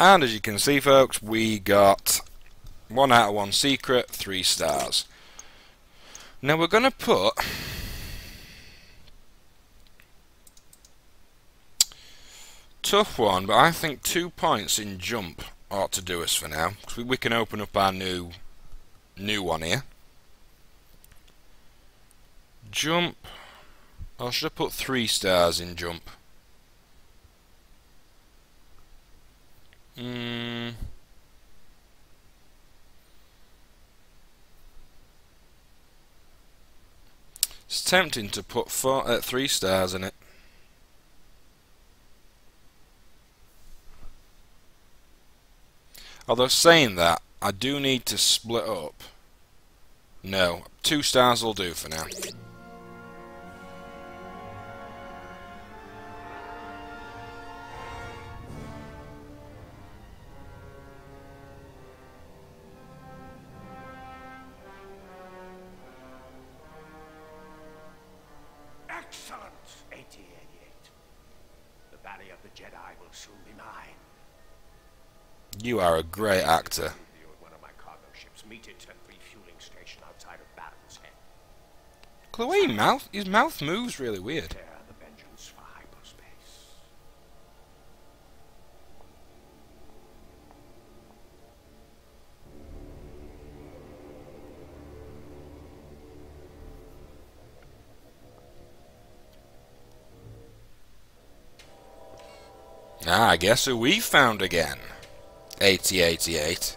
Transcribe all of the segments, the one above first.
And as you can see, folks, we got one out of one secret, three stars. Now we're going to put tough one, but I think two points in jump ought to do us for now. Cause we, we can open up our new new one here. Jump. Or should I put three stars in jump? Hmm. It's tempting to put four, uh, three stars in it. Although saying that, I do need to split up. No, two stars will do for now. The Valley of the Jedi will soon be mine. You are a great actor. You one of my cargo ships. Meet it at refueling station outside of Battle's Head. The way he mouth, his mouth moves really weird. Ah, I guess who we found again. 8t88.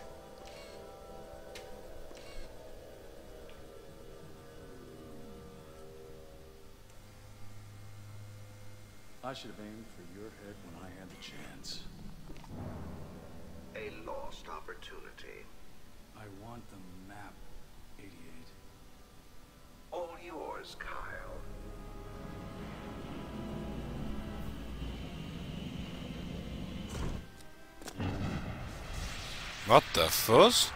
I should have aimed for your head when I had the chance. A lost opportunity. I want the map, 88. All yours, Kyle. What the fuzz?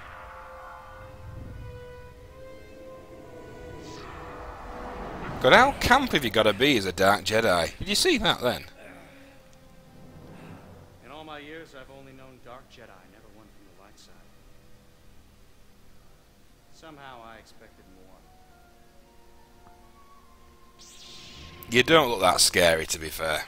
God, how camp have you got to be as a Dark Jedi? Did you see that then? Uh, in all my years, I've only known Dark Jedi, never one from the light side. Somehow I expected more. You don't look that scary, to be fair.